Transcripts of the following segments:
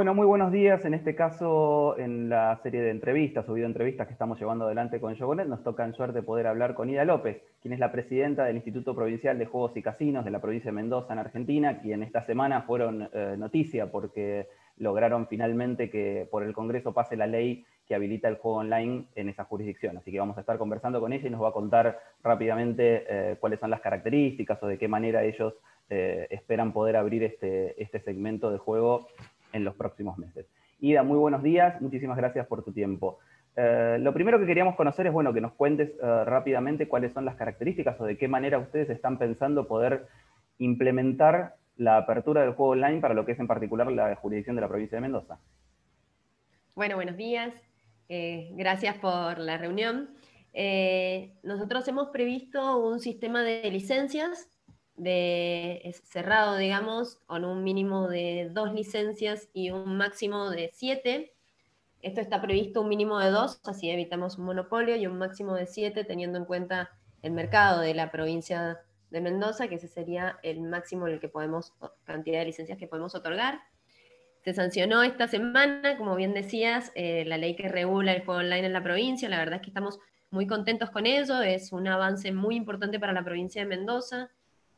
Bueno, muy buenos días. En este caso, en la serie de entrevistas o entrevistas que estamos llevando adelante con Yogonet, nos toca en suerte poder hablar con Ida López, quien es la presidenta del Instituto Provincial de Juegos y Casinos de la provincia de Mendoza, en Argentina, quien esta semana fueron eh, noticia porque lograron finalmente que por el Congreso pase la ley que habilita el juego online en esa jurisdicción. Así que vamos a estar conversando con ella y nos va a contar rápidamente eh, cuáles son las características o de qué manera ellos eh, esperan poder abrir este, este segmento de juego en los próximos meses. Ida, muy buenos días, muchísimas gracias por tu tiempo. Eh, lo primero que queríamos conocer es, bueno, que nos cuentes eh, rápidamente cuáles son las características o de qué manera ustedes están pensando poder implementar la apertura del juego online para lo que es en particular la jurisdicción de la provincia de Mendoza. Bueno, buenos días. Eh, gracias por la reunión. nosotros hemos previsto un sistema de licencias de, cerrado, digamos, con un mínimo de dos licencias y un máximo de siete. Esto está previsto un mínimo de dos, así evitamos un monopolio, y un máximo de siete, teniendo en cuenta el mercado de la provincia de Mendoza, que ese sería el máximo en el que podemos, cantidad de licencias que podemos otorgar. Se sancionó esta semana, como bien decías, eh, la ley que regula el juego online en la provincia. La verdad es que estamos muy contentos con eso, es un avance muy importante para la provincia de Mendoza.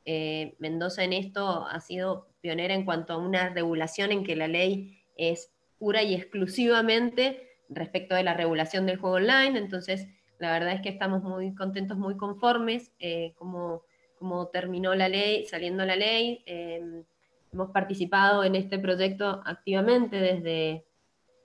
Eh, Mendoza en esto ha sido pionera en cuanto a una regulación en que la ley es pura y exclusivamente respecto de la regulación del juego online, entonces la verdad es que estamos muy contentos, muy conformes eh, como, terminó la ley, saliendo la ley. Em, hemos participado en este proyecto activamente desde,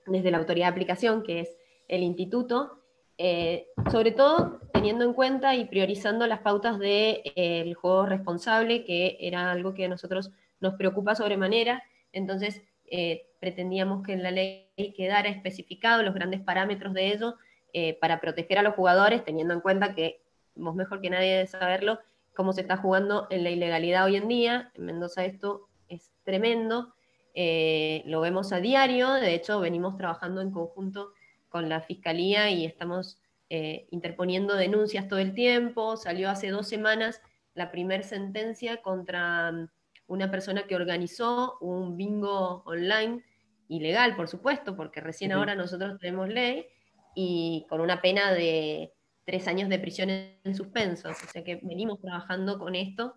desde la autoridad de aplicación, que es el instituto, eh, sobre todo teniendo en cuenta y priorizando las pautas del de, juego responsable, que era algo que a nosotros nos preocupa sobremanera. Entonces, eh, pretendíamos que en la ley quedara especificado los grandes parámetros de ello eh, para proteger a los jugadores, teniendo en cuenta que vos mejor que nadie debe saberlo, cómo se está jugando en la ilegalidad hoy en día. En Mendoza esto es tremendo. lo vemos a diario, de hecho venimos trabajando en conjunto con la fiscalía y estamos eh, interponiendo denuncias todo el tiempo. Salió hace dos semanas la primera sentencia contra mm, una persona que organizó un bingo online, ilegal, por supuesto, porque recién ahora nosotros tenemos ley, y con una pena de tres años de prisión en suspenso. O sea que venimos trabajando con esto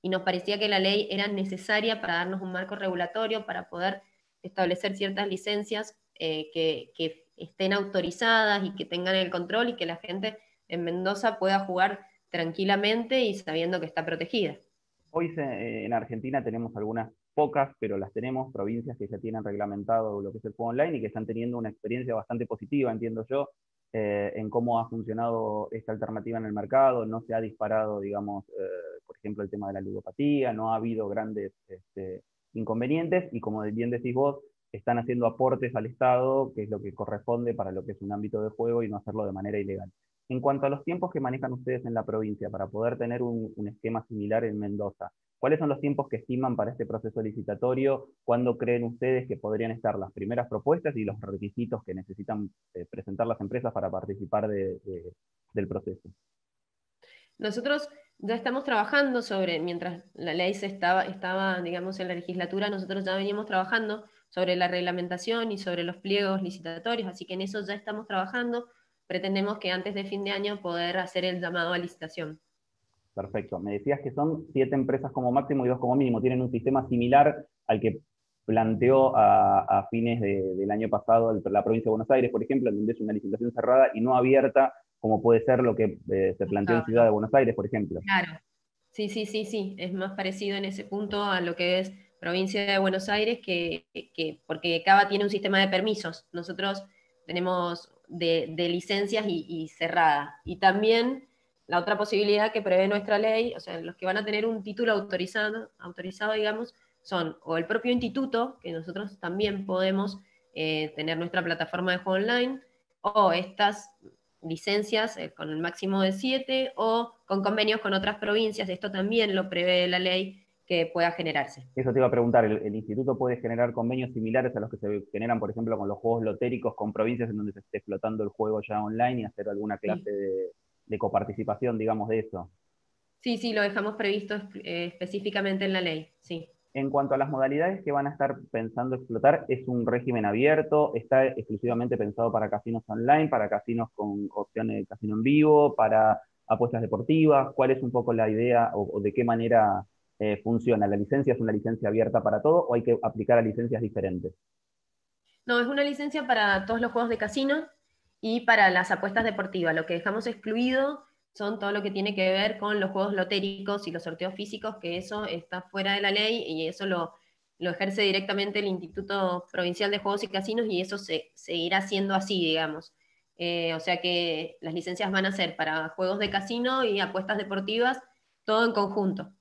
y nos parecía que la ley era necesaria para darnos un marco regulatorio, para poder establecer ciertas licencias eh, que, que estén autorizadas y que tengan el control y que la gente en Mendoza pueda jugar tranquilamente y sabiendo que está protegida. Hoy eh, en Argentina tenemos algunas pocas, pero las tenemos, provincias que ya tienen reglamentado lo que es el juego online y que están teniendo una experiencia bastante positiva, entiendo yo, eh, en cómo ha funcionado esta alternativa en el mercado, no se ha disparado, digamos, eh, por ejemplo, el tema de la ludopatía, no ha habido grandes este, inconvenientes y como bien decís vos, están haciendo aportes al Estado, que es lo que corresponde para lo que es un ámbito de juego y no hacerlo de manera ilegal. En cuanto a los tiempos que manejan ustedes en la provincia para poder tener un, esquema similar en Mendoza, ¿cuáles son los tiempos que estiman para este proceso licitatorio? ¿Cuándo creen ustedes que podrían estar las primeras propuestas y los requisitos que necesitan eh, presentar las empresas para participar del proceso? Nosotros ya estamos trabajando sobre, mientras la ley se estaba, estaba, digamos, en la legislatura, nosotros ya veníamos trabajando sobre la reglamentación y sobre los pliegos licitatorios, así que en eso ya estamos trabajando. Pretendemos que antes de fin de año poder hacer el llamado a licitación. Perfecto. Me decías que son siete empresas como máximo y dos como mínimo. Tienen un sistema similar al que planteó a, fines del año pasado la provincia de Buenos Aires, por ejemplo, donde es una licitación cerrada y no abierta, como puede ser lo que eh, se planteó en Ciudad de Buenos Aires, por ejemplo. Claro. Sí, sí, sí, sí. Es más parecido en ese punto a lo que es provincia de Buenos Aires, que, porque Cava tiene un sistema de permisos, nosotros tenemos de, licencias y, cerrada. Y también la otra posibilidad que prevé nuestra ley, o sea, los que van a tener un título autorizado, autorizado digamos, son o el propio instituto, que nosotros también podemos eh, tener nuestra plataforma de juego online, o estas licencias eh, con el máximo de siete, o con convenios con otras provincias, esto también lo prevé la ley, que pueda generarse. Eso te iba a preguntar, ¿el, instituto puede generar convenios similares a los que se generan, por ejemplo, con los juegos lotéricos, con provincias en donde se esté explotando el juego ya online y hacer alguna clase de, coparticipación, digamos, de eso? Sí, sí, lo dejamos previsto eh, específicamente en la ley, sí. En cuanto a las modalidades que van a estar pensando explotar, ¿es un régimen abierto? ¿Está exclusivamente pensado para casinos online, para casinos con opciones de casino en vivo, para apuestas deportivas? ¿Cuál es un poco la idea o, de qué manera eh, funciona? ¿La licencia es una licencia abierta para todo o hay que aplicar a licencias diferentes? No, es una licencia para todos los juegos de casino y para las apuestas deportivas. Lo que dejamos excluido son todo lo que tiene que ver con los juegos lotéricos y los sorteos físicos, que eso está fuera de la ley y eso lo, ejerce directamente el Instituto Provincial de Juegos y Casinos y eso se seguirá siendo así, digamos. Eh, o sea que las licencias van a ser para juegos de casino y apuestas deportivas, todo en conjunto.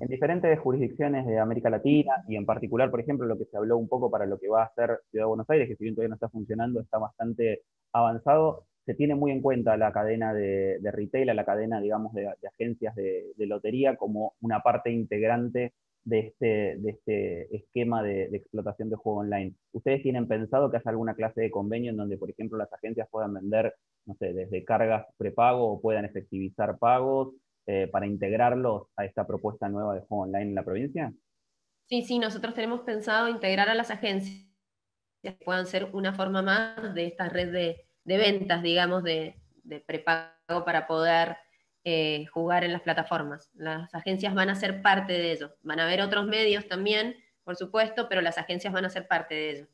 En diferentes jurisdicciones de América Latina y en particular, por ejemplo, lo que se habló un poco para lo que va a ser Ciudad de Buenos Aires, que si bien todavía no está funcionando, está bastante avanzado, se tiene muy en cuenta la cadena de, retail, la cadena, digamos, de, agencias de, lotería como una parte integrante de este, de este esquema de, explotación de juego online. ¿Ustedes tienen pensado que haya alguna clase de convenio en donde, por ejemplo, las agencias puedan vender, no sé, desde cargas prepago o puedan efectivizar pagos eh, para integrarlos a esta propuesta nueva de juego online en la provincia? Sí, sí, nosotros tenemos pensado integrar a las agencias que puedan ser una forma más de esta red de, de ventas, digamos, de, prepago para poder eh, jugar en las plataformas. Las agencias van a ser parte de ello. Van a haber otros medios también, por supuesto, pero las agencias van a ser parte de ello.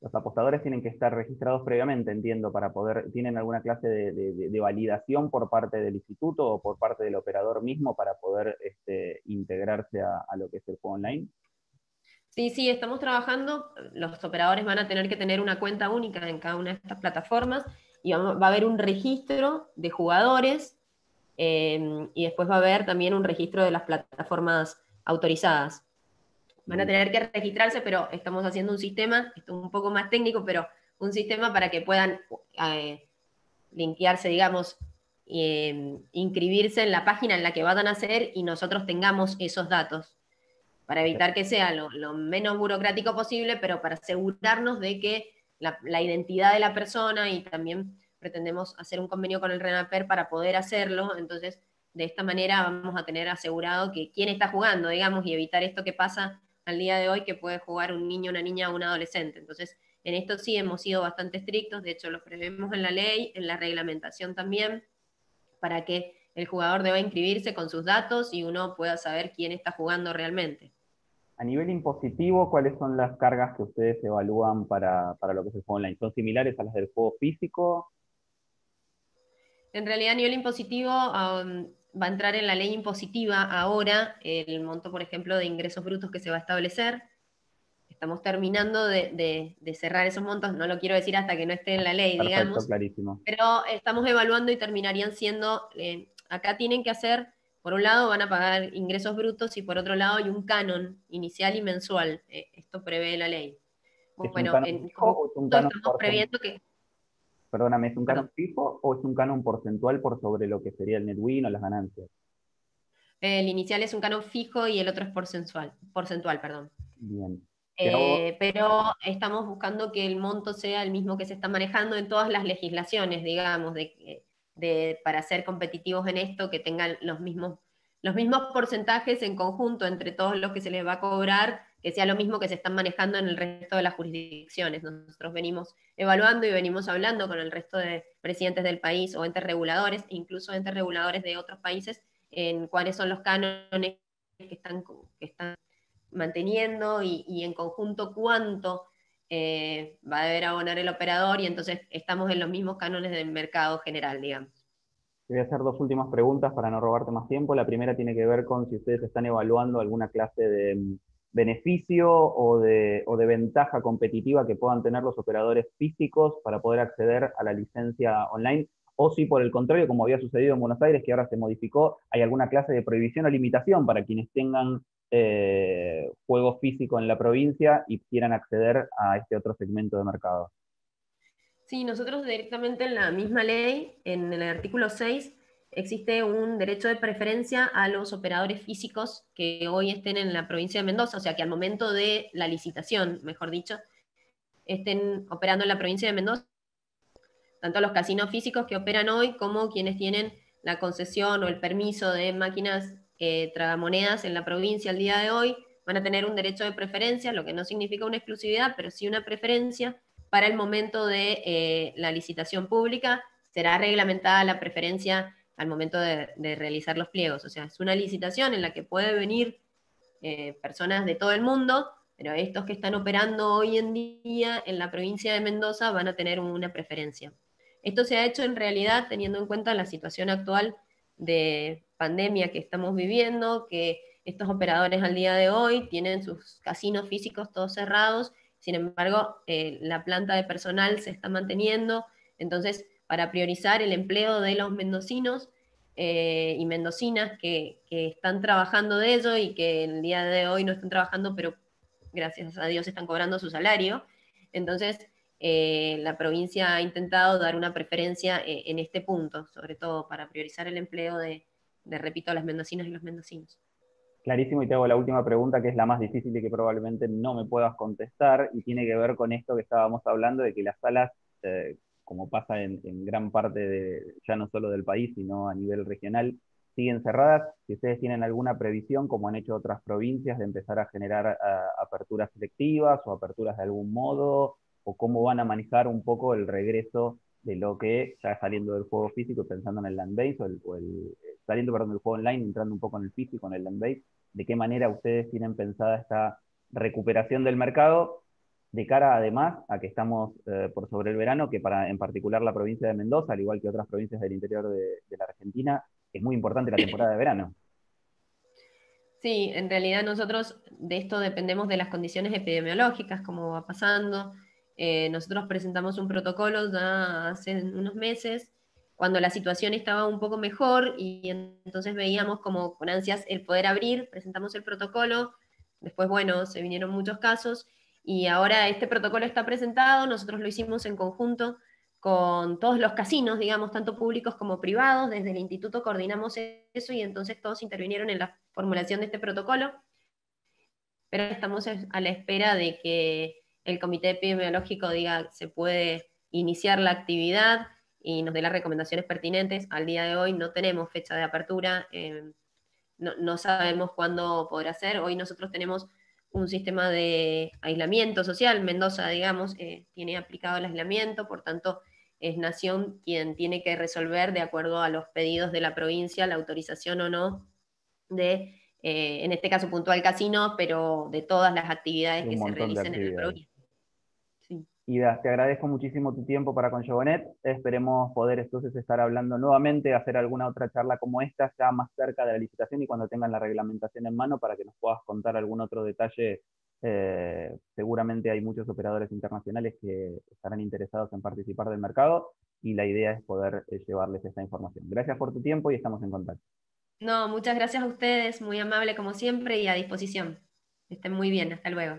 Los apostadores tienen que estar registrados previamente, entiendo, para poder, ¿tienen alguna clase de, validación por parte del instituto o por parte del operador mismo para poder este, integrarse a, lo que es el juego online? Sí, sí, estamos trabajando. Los operadores van a tener que tener una cuenta única en cada una de estas plataformas y va a haber un registro de jugadores eh, y después va a haber también un registro de las plataformas autorizadas. Van a tener que registrarse, pero estamos haciendo un sistema, esto es un poco más técnico, pero un sistema para que puedan eh, linkearse, digamos, eh, inscribirse en la página en la que van a hacer y nosotros tengamos esos datos para evitar que sea lo, menos burocrático posible, pero para asegurarnos de que la, identidad de la persona y también pretendemos hacer un convenio con el RENAPER para poder hacerlo, entonces de esta manera vamos a tener asegurado que quién está jugando, digamos, y evitar esto que pasa al día de hoy, que puede jugar un niño, una niña o un adolescente. Entonces, en esto sí hemos sido bastante estrictos, de hecho lo prevemos en la ley, en la reglamentación también, para que el jugador deba inscribirse con sus datos y uno pueda saber quién está jugando realmente. A nivel impositivo, ¿cuáles son las cargas que ustedes evalúan para, lo que es el juego online? ¿Son similares a las del juego físico? En realidad, a nivel impositivo, um, va a entrar en la ley impositiva ahora el monto, por ejemplo, de ingresos brutos que se va a establecer. Estamos terminando de, cerrar esos montos, no lo quiero decir hasta que no esté en la ley, Perfecto, digamos. clarísimo. Pero estamos evaluando y terminarían siendo, eh, acá tienen que hacer por un lado van a pagar ingresos brutos y por otro lado hay un canon inicial y mensual. Eh, esto prevé la ley. bueno, en, estamos previendo que... Perdóname, ¿es un canon fijo o es un canon porcentual por sobre lo que sería el net win o las ganancias? El inicial es un canon fijo y el otro es porcentual, porcentual perdón. Bien. Eh, pero estamos buscando que el monto sea el mismo que se está manejando en todas las legislaciones, digamos, de, para ser competitivos en esto, que tengan los mismos, los mismos porcentajes en conjunto entre todos los que se les va a cobrar, que sea lo mismo que se están manejando en el resto de las jurisdicciones. Nosotros venimos evaluando y venimos hablando con el resto de presidentes del país o entes reguladores, incluso entes reguladores de otros países, en cuáles son los cánones que están, que están manteniendo y, en conjunto cuánto eh, va a deber abonar el operador y entonces estamos en los mismos cánones del mercado general, digamos. Voy a hacer dos últimas preguntas para no robarte más tiempo. La primera tiene que ver con si ustedes están evaluando alguna clase de beneficio o de, ventaja competitiva que puedan tener los operadores físicos para poder acceder a la licencia online o si por el contrario, como había sucedido en Buenos Aires, que ahora se modificó, hay alguna clase de prohibición o limitación para quienes tengan eh, juego físico en la provincia y quieran acceder a este otro segmento de mercado. Sí, nosotros directamente en la misma ley, en el artículo 6, existe un derecho de preferencia a los operadores físicos que hoy estén en la provincia de Mendoza, o sea, que al momento de la licitación, mejor dicho, estén operando en la provincia de Mendoza, tanto los casinos físicos que operan hoy como quienes tienen la concesión o el permiso de máquinas eh, tragamonedas en la provincia al día de hoy, van a tener un derecho de preferencia, lo que no significa una exclusividad, pero sí una preferencia para el momento de eh, la licitación pública. Será reglamentada la preferencia al momento de, realizar los pliegos. O sea, es una licitación en la que puede venir eh, personas de todo el mundo, pero estos que están operando hoy en día en la provincia de Mendoza van a tener una preferencia. Esto se ha hecho en realidad teniendo en cuenta la situación actual de pandemia que estamos viviendo, que estos operadores al día de hoy tienen sus casinos físicos todos cerrados, sin embargo, eh, la planta de personal se está manteniendo, entonces, para priorizar el empleo de los mendocinos eh, y mendocinas que, están trabajando de ello y que el día de hoy no están trabajando, pero gracias a Dios están cobrando su salario, entonces eh, la provincia ha intentado dar una preferencia en este punto, sobre todo para priorizar el empleo de, de repito, las mendocinas y los mendocinos. Clarísimo y te hago la última pregunta, que es la más difícil y que probablemente no me puedas contestar, y tiene que ver con esto que estábamos hablando, de que las salas, eh, como pasa en, gran parte, de, ya no solo del país, sino a nivel regional, siguen cerradas. Si ustedes tienen alguna previsión, como han hecho otras provincias, de empezar a generar aperturas selectivas o aperturas de algún modo, o cómo van a manejar un poco el regreso de lo que ya saliendo del juego físico, pensando en el land base, o el, o el saliendo perdón, del juego online, entrando un poco en el físico, en el land base, de qué manera ustedes tienen pensada esta recuperación del mercado de cara además a que estamos eh, por sobre el verano, que para en particular la provincia de Mendoza, al igual que otras provincias del interior de, la Argentina, es muy importante la temporada de verano. Sí, en realidad nosotros de esto dependemos de las condiciones epidemiológicas, como va pasando. Eh, nosotros presentamos un protocolo ya hace unos meses cuando la situación estaba un poco mejor y entonces veíamos como con ansias el poder abrir, presentamos el protocolo, después, bueno, se vinieron muchos casos y ahora este protocolo está presentado, nosotros lo hicimos en conjunto con todos los casinos, digamos, tanto públicos como privados, desde el instituto coordinamos eso y entonces todos intervinieron en la formulación de este protocolo, pero estamos a la espera de que el comité epidemiológico diga se puede iniciar la actividad, y nos dé las recomendaciones pertinentes. Al día de hoy no tenemos fecha de apertura, eh, no, sabemos cuándo podrá ser. Hoy nosotros tenemos un sistema de aislamiento social, Mendoza, digamos, eh, tiene aplicado el aislamiento, por tanto, es Nación quien tiene que resolver, de acuerdo a los pedidos de la provincia, la autorización o no de, eh, en este caso puntual casino, pero de todas las actividades que se realicen en la provincia. Ida, te agradezco muchísimo tu tiempo para con Jovenet. Esperemos poder entonces estar hablando nuevamente, hacer alguna otra charla como esta, ya más cerca de la licitación y cuando tengan la reglamentación en mano para que nos puedas contar algún otro detalle. Eh, seguramente hay muchos operadores internacionales que estarán interesados en participar del mercado y la idea es poder eh, llevarles esta información. Gracias por tu tiempo y estamos en contacto. No, muchas gracias a ustedes, muy amable como siempre y a disposición. Estén muy bien, hasta luego.